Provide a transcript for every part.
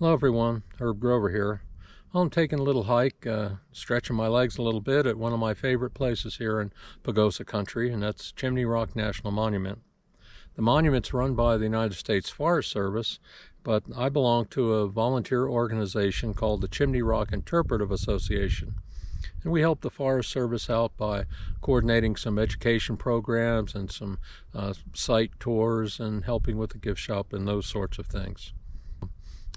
Hello everyone, Herb Grover here. I'm taking a little hike, uh, stretching my legs a little bit at one of my favorite places here in Pagosa country, and that's Chimney Rock National Monument. The monument's run by the United States Forest Service, but I belong to a volunteer organization called the Chimney Rock Interpretive Association. And we help the Forest Service out by coordinating some education programs and some uh, site tours and helping with the gift shop and those sorts of things.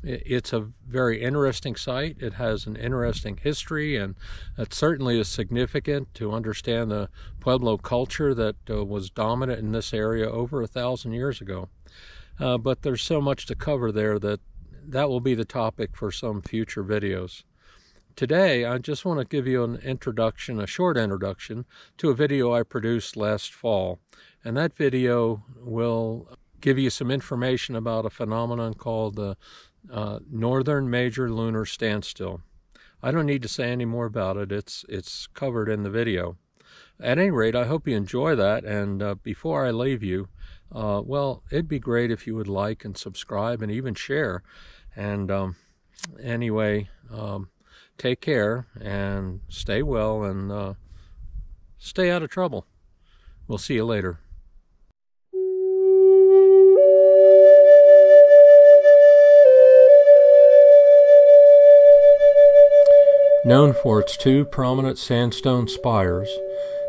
It's a very interesting site. It has an interesting history, and it certainly is significant to understand the Pueblo culture that uh, was dominant in this area over a thousand years ago. Uh, but there's so much to cover there that that will be the topic for some future videos. Today, I just want to give you an introduction, a short introduction, to a video I produced last fall. And that video will give you some information about a phenomenon called the uh, Northern Major Lunar Standstill. I don't need to say any more about it. It's it's covered in the video. At any rate, I hope you enjoy that. And uh, before I leave you, uh, well, it'd be great if you would like and subscribe and even share. And um, anyway, um, take care and stay well and uh, stay out of trouble. We'll see you later. Known for its two prominent sandstone spires,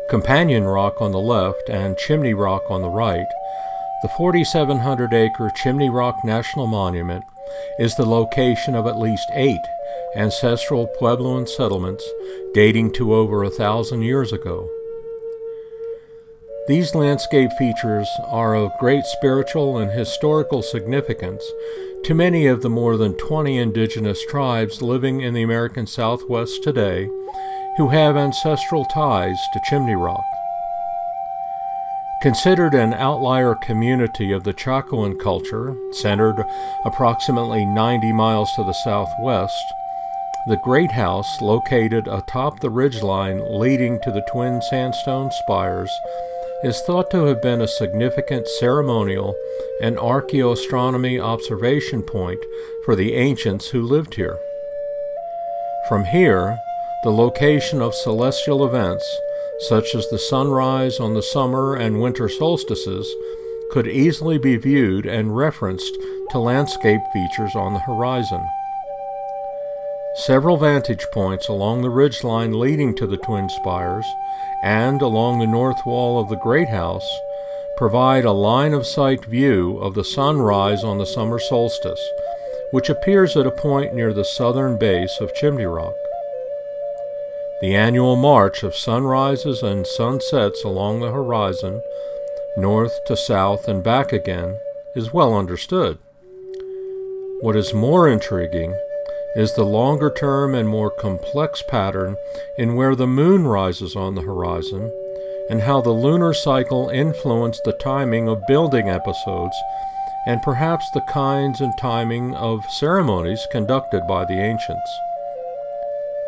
Companion Rock on the left and Chimney Rock on the right, the 4,700 acre Chimney Rock National Monument is the location of at least eight ancestral Puebloan settlements dating to over a thousand years ago. These landscape features are of great spiritual and historical significance to many of the more than 20 indigenous tribes living in the American Southwest today who have ancestral ties to Chimney Rock. Considered an outlier community of the Chacoan culture, centered approximately 90 miles to the southwest, the Great House, located atop the ridgeline leading to the twin sandstone spires, is thought to have been a significant ceremonial and archaeoastronomy observation point for the ancients who lived here. From here, the location of celestial events, such as the sunrise on the summer and winter solstices, could easily be viewed and referenced to landscape features on the horizon. Several vantage points along the ridgeline leading to the twin spires and along the north wall of the Great House provide a line of sight view of the sunrise on the summer solstice, which appears at a point near the southern base of Chimney Rock. The annual march of sunrises and sunsets along the horizon, north to south and back again, is well understood. What is more intriguing is the longer term and more complex pattern in where the moon rises on the horizon and how the lunar cycle influenced the timing of building episodes and perhaps the kinds and timing of ceremonies conducted by the ancients.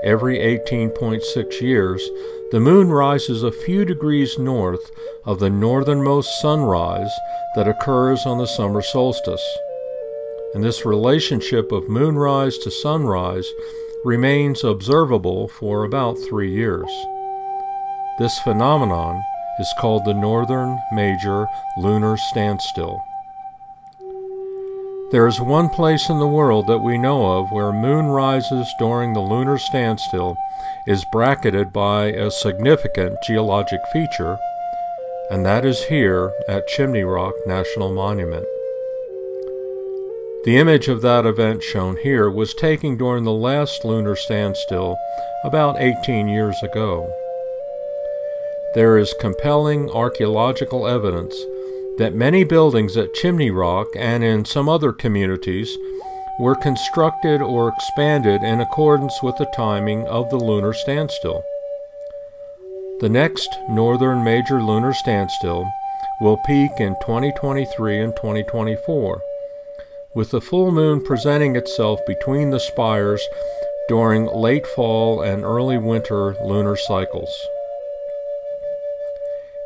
Every 18.6 years, the moon rises a few degrees north of the northernmost sunrise that occurs on the summer solstice and this relationship of moonrise to sunrise remains observable for about three years. This phenomenon is called the Northern Major Lunar Standstill. There is one place in the world that we know of where moon rises during the lunar standstill is bracketed by a significant geologic feature, and that is here at Chimney Rock National Monument. The image of that event shown here was taken during the last lunar standstill about 18 years ago. There is compelling archaeological evidence that many buildings at Chimney Rock and in some other communities were constructed or expanded in accordance with the timing of the lunar standstill. The next northern major lunar standstill will peak in 2023 and 2024 with the full moon presenting itself between the spires during late fall and early winter lunar cycles.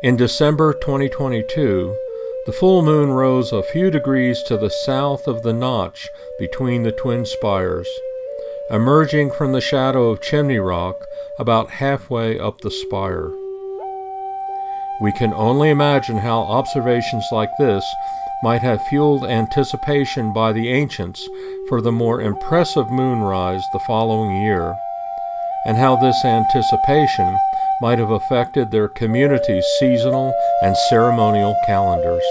In December 2022, The full moon rose a few degrees to the south of the notch between the twin spires, emerging from the shadow of Chimney Rock about halfway up the spire. We can only imagine how observations like this might have fueled anticipation by the ancients for the more impressive moonrise the following year, and how this anticipation might have affected their community's seasonal and ceremonial calendars.